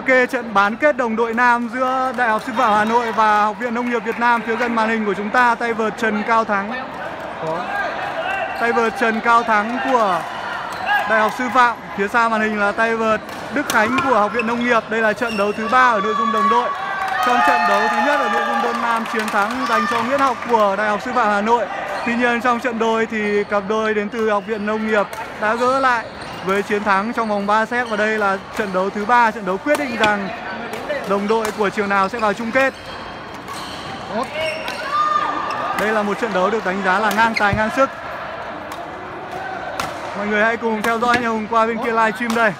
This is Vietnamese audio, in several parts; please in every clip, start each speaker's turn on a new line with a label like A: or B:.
A: Ok, trận bán kết đồng đội nam giữa Đại học Sư phạm Hà Nội và Học viện Nông nghiệp Việt Nam phía gần màn hình của chúng ta tay vợt Trần Cao Thắng. Có. Tay vợt Trần Cao Thắng của Đại học Sư phạm, phía xa màn hình là tay vợt Đức Khánh của Học viện Nông nghiệp. Đây là trận đấu thứ ba ở nội dung đồng đội. Trong trận đấu thứ nhất ở nội dung đơn nam chiến thắng dành cho Nguyễn Học của Đại học Sư phạm Hà Nội. Tuy nhiên trong trận đôi thì cặp đôi đến từ Học viện Nông nghiệp đã gỡ lại với chiến thắng trong vòng 3 set và đây là trận đấu thứ ba, trận đấu quyết định rằng đồng đội của trường nào sẽ vào chung kết. Đây là một trận đấu được đánh giá là ngang tài, ngang sức. Mọi người hãy cùng theo dõi nhà hùng qua bên kia live stream đây.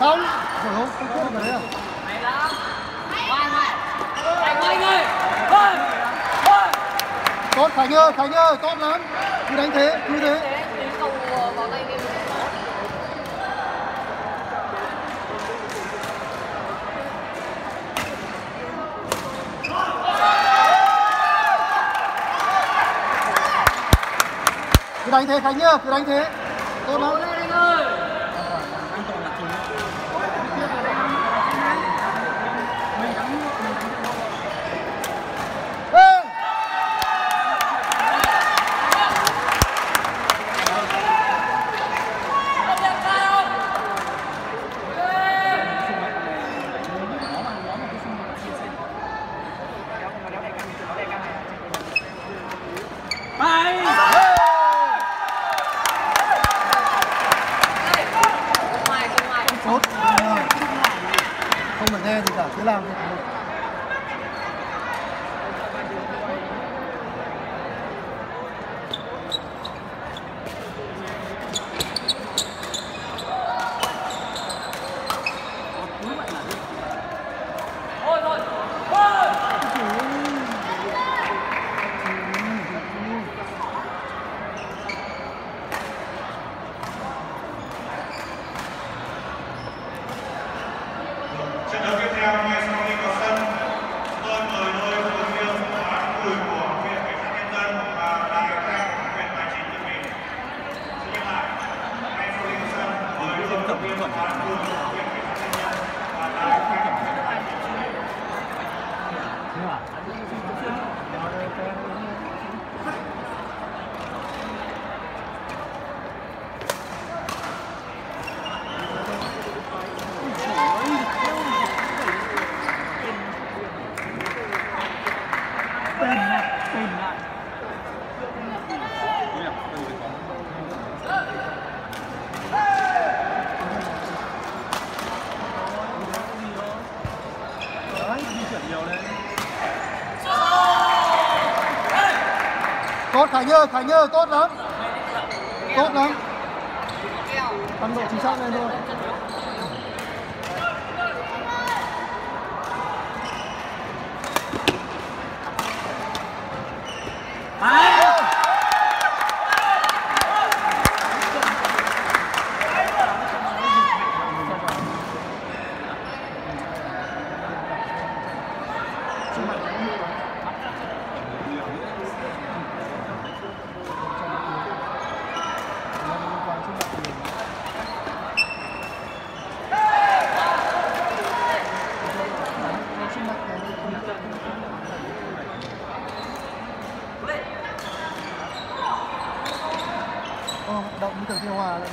B: Xong rồi không không quyết được đấy à tốt khánh ơi khánh ơi tốt lắm. Cứ đánh thế, cứ thế. Cứ đánh thế khánh nhá cứ đánh thế. Tốt lắm.
C: ล่าง
B: tốt khải ơi khải ơi tốt lắm. Tốt lắm. Tăng độ chính xác lên thôi. Ờ,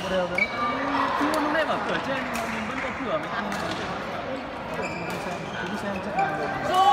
B: một đều nữa
D: Chứ lúc nãy bảo cửa trên mình vẫn có cửa mình ăn
B: Cứ xem, cứ xem chắc là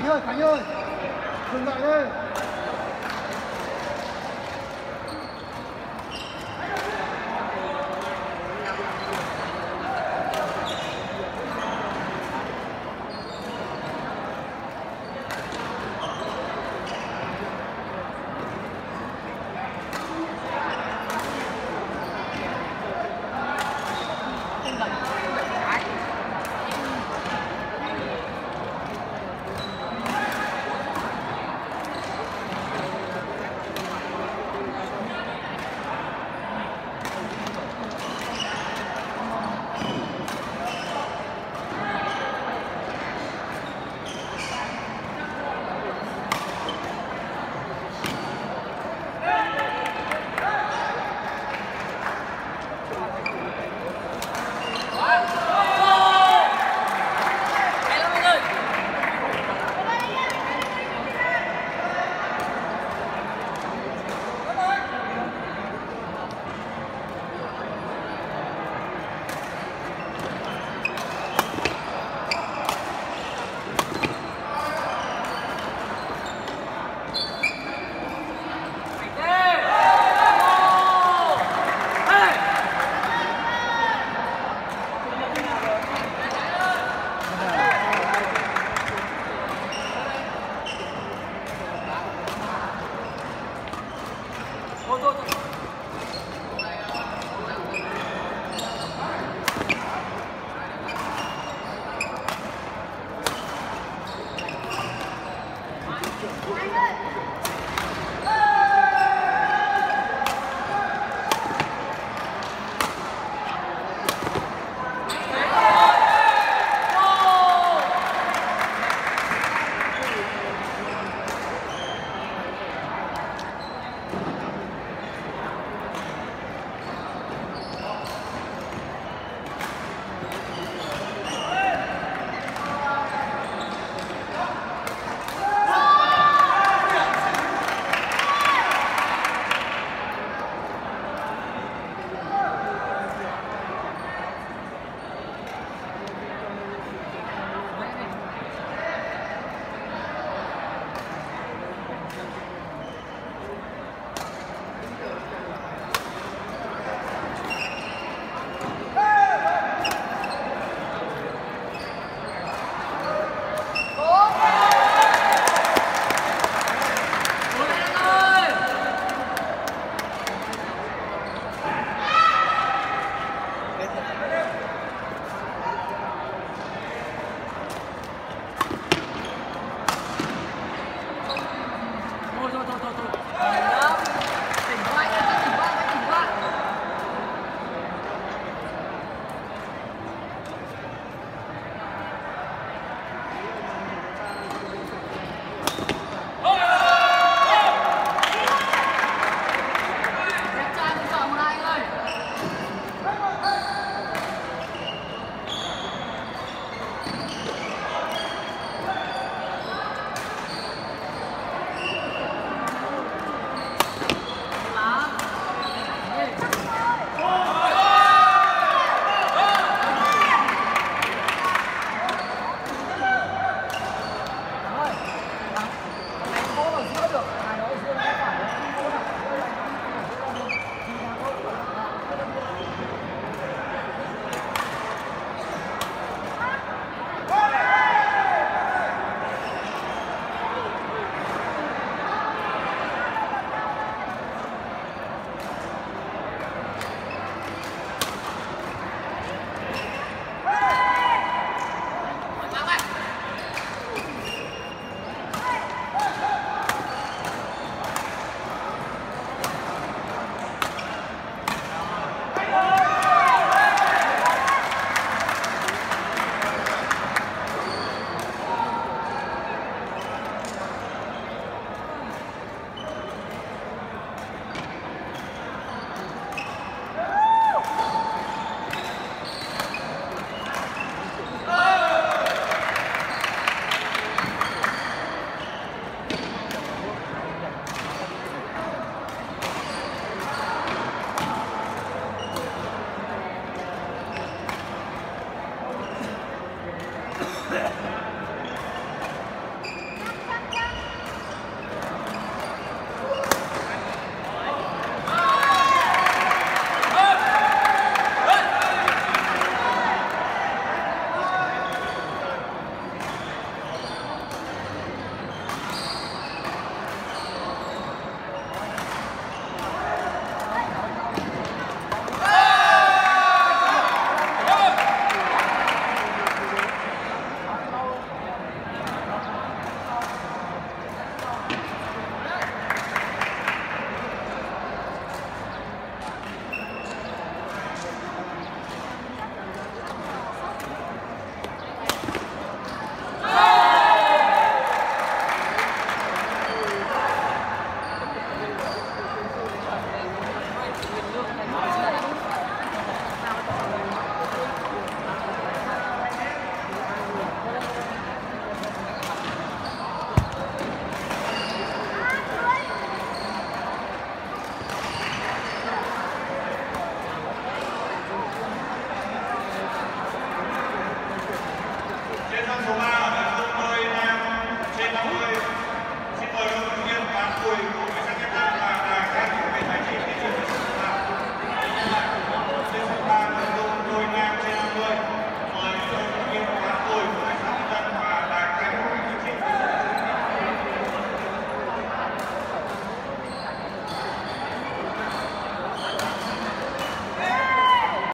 B: Khánh ơi, Khánh ơi Dừng lại
D: đi.